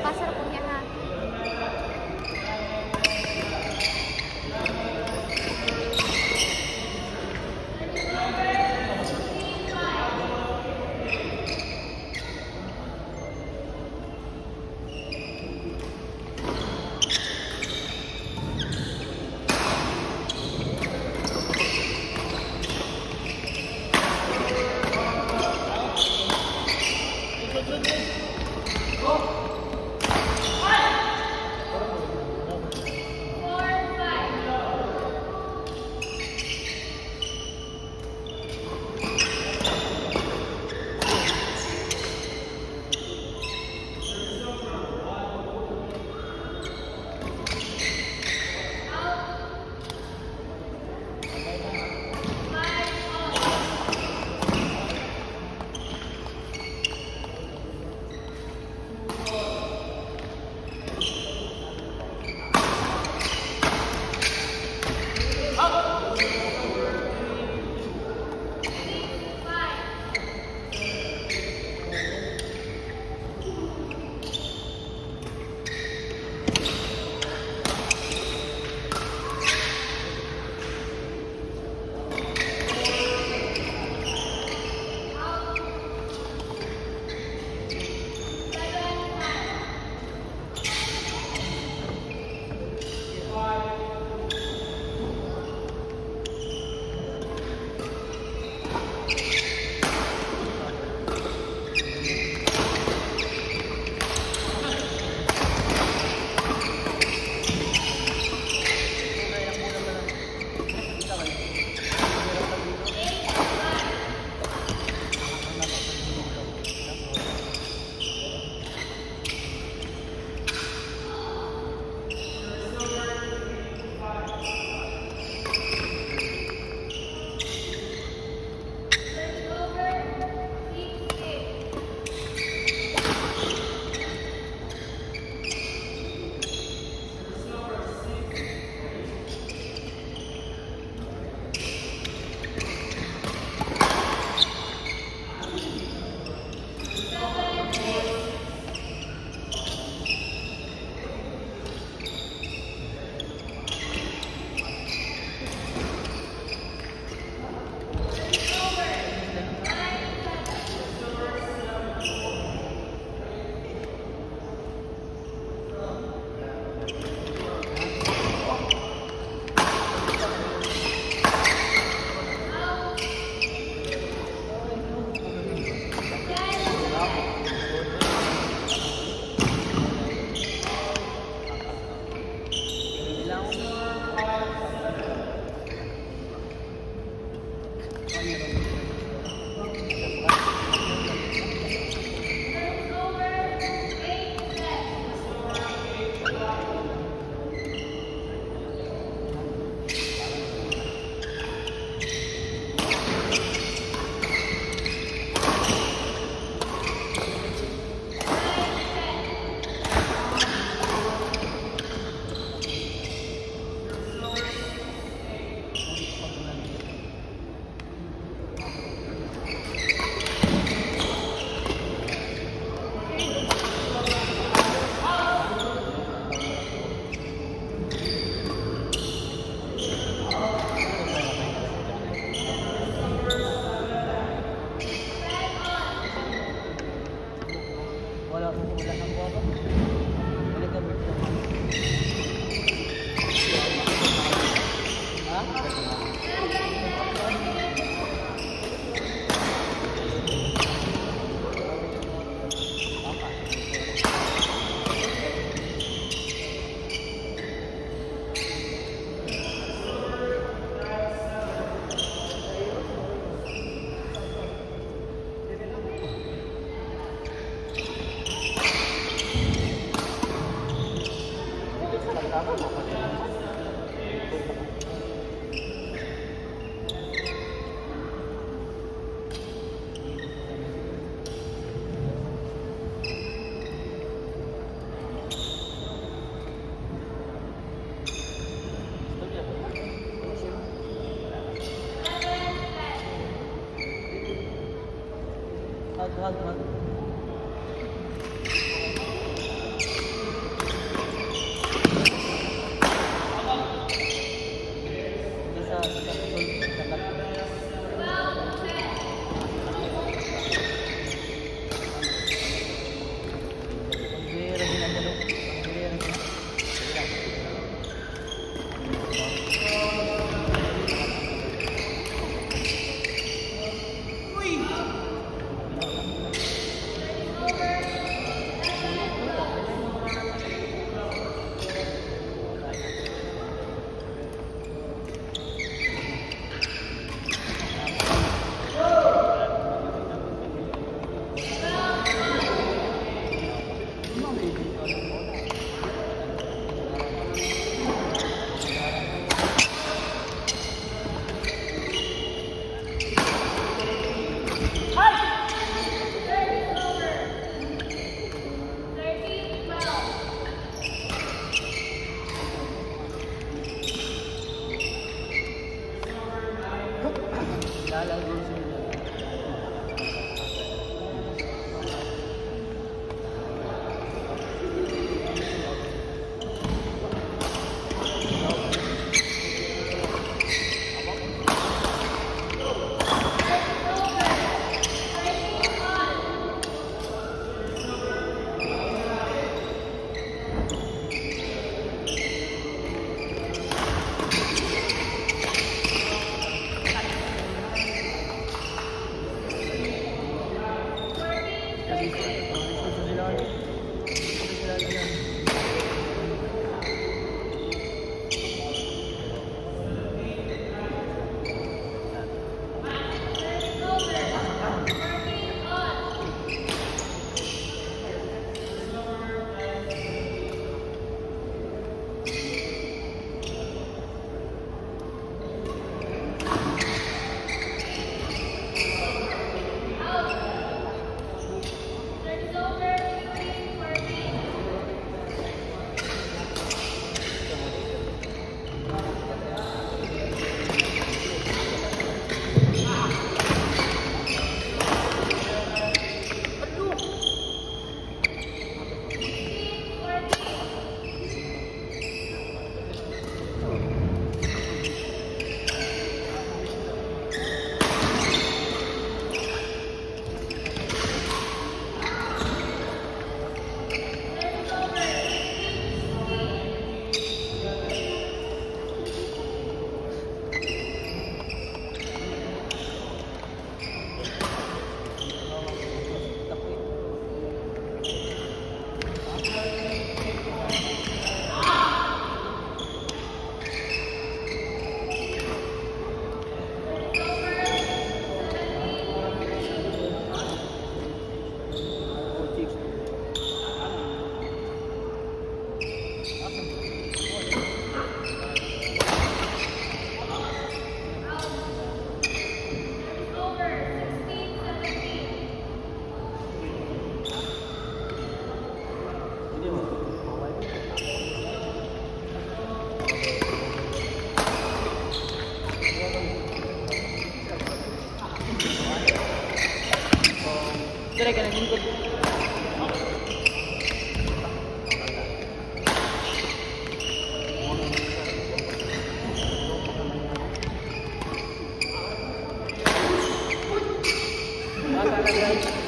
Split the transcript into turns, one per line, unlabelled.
pasar punya hati Oh! a Gracias.